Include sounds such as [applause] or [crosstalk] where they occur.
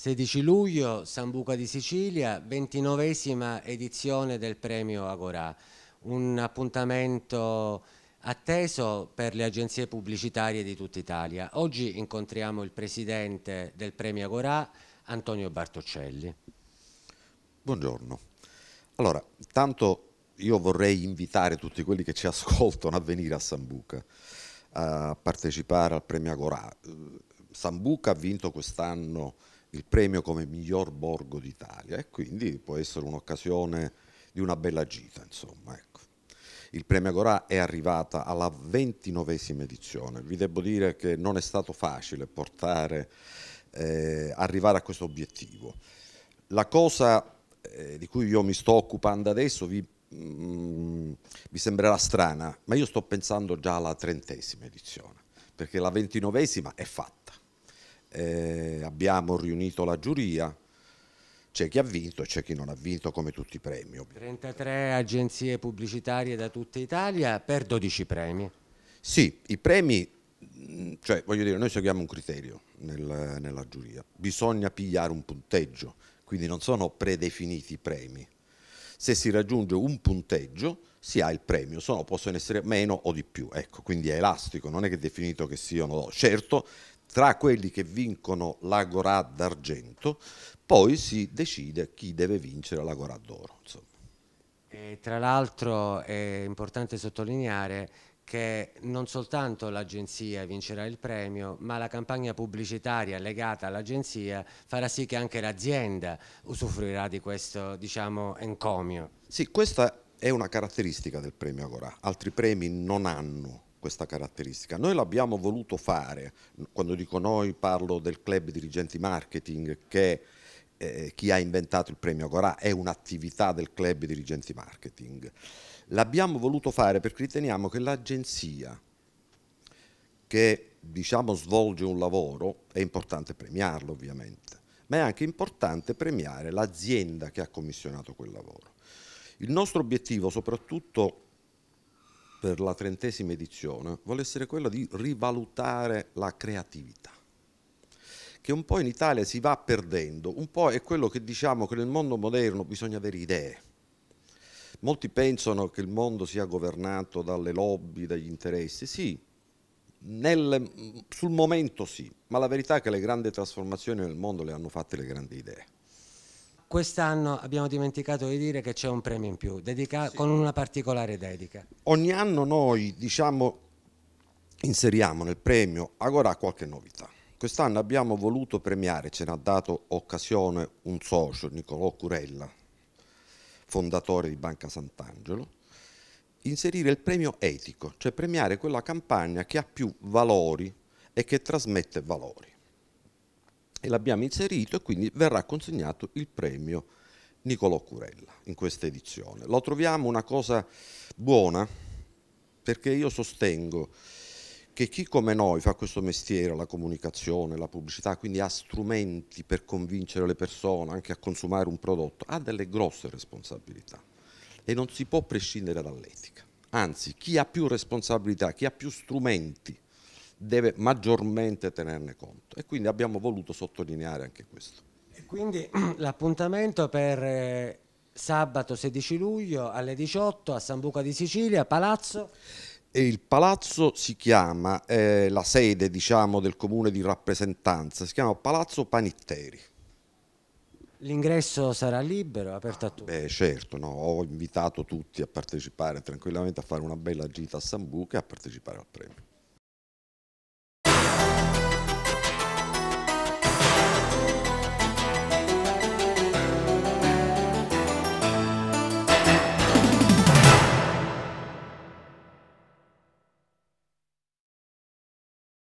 16 luglio, Sambuca di Sicilia, 29esima edizione del premio Agorà, un appuntamento atteso per le agenzie pubblicitarie di tutta Italia. Oggi incontriamo il presidente del premio Agorà, Antonio Bartoccelli. Buongiorno. Allora, intanto io vorrei invitare tutti quelli che ci ascoltano a venire a Sambuca a partecipare al premio Agorà. Sambuca ha vinto quest'anno il premio come miglior borgo d'Italia e quindi può essere un'occasione di una bella gita, insomma, ecco. Il premio Agorà è arrivata alla ventinovesima edizione. Vi devo dire che non è stato facile portare, eh, arrivare a questo obiettivo. La cosa eh, di cui io mi sto occupando adesso vi, mm, vi sembrerà strana, ma io sto pensando già alla trentesima edizione, perché la ventinovesima è fatta eh, abbiamo riunito la giuria, c'è chi ha vinto e c'è chi non ha vinto come tutti i premi. Ovviamente. 33 agenzie pubblicitarie da tutta Italia per 12 premi. Sì, i premi, mm, cioè voglio dire, noi seguiamo un criterio nel, nella giuria, bisogna pigliare un punteggio, quindi non sono predefiniti i premi. Se si raggiunge un punteggio si ha il premio, sono, possono essere meno o di più, ecco, quindi è elastico, non è che è definito che siano, certo tra quelli che vincono l'Agorà d'argento, poi si decide chi deve vincere l'Agorà d'oro. tra l'altro è importante sottolineare che non soltanto l'agenzia vincerà il premio, ma la campagna pubblicitaria legata all'agenzia farà sì che anche l'azienda usufruirà di questo diciamo, encomio. Sì, questa è una caratteristica del premio Agorà, altri premi non hanno questa caratteristica. Noi l'abbiamo voluto fare, quando dico noi parlo del club dirigenti marketing che eh, chi ha inventato il premio Agorà è un'attività del club dirigenti marketing. L'abbiamo voluto fare perché riteniamo che l'agenzia che diciamo svolge un lavoro è importante premiarlo ovviamente, ma è anche importante premiare l'azienda che ha commissionato quel lavoro. Il nostro obiettivo soprattutto per la trentesima edizione vuole essere quello di rivalutare la creatività che un po' in Italia si va perdendo, un po' è quello che diciamo che nel mondo moderno bisogna avere idee. Molti pensano che il mondo sia governato dalle lobby, dagli interessi, sì, nel, sul momento sì, ma la verità è che le grandi trasformazioni nel mondo le hanno fatte le grandi idee. Quest'anno abbiamo dimenticato di dire che c'è un premio in più, dedica- sì. con una particolare dedica. Ogni anno noi diciamo, inseriamo nel premio Agora qualche novità. Quest'anno abbiamo voluto premiare, ce ne ha dato occasione un socio, Nicolò Curella, fondatore di Banca Sant'Angelo, inserire il premio etico, cioè premiare quella campagna che ha più valori e che trasmette valori e l'abbiamo inserito e quindi verrà consegnato il premio Nicolò Curella in questa edizione. Lo troviamo una cosa buona perché io sostengo che chi come noi fa questo mestiere, la comunicazione, la pubblicità, quindi ha strumenti per convincere le persone anche a consumare un prodotto, ha delle grosse responsabilità e non si può prescindere dall'etica. Anzi, chi ha più responsabilità, chi ha più strumenti deve maggiormente tenerne conto e quindi abbiamo voluto sottolineare anche questo. E quindi [clears throat] l'appuntamento per eh, sabato 16 luglio alle 18 a San Buca di Sicilia, Palazzo? E il palazzo si chiama, eh, la sede diciamo, del comune di rappresentanza, si chiama Palazzo Panitteri. L'ingresso sarà libero, aperto a tutti? Beh certo, no? ho invitato tutti a partecipare tranquillamente a fare una bella gita a Sambuca e a partecipare al premio.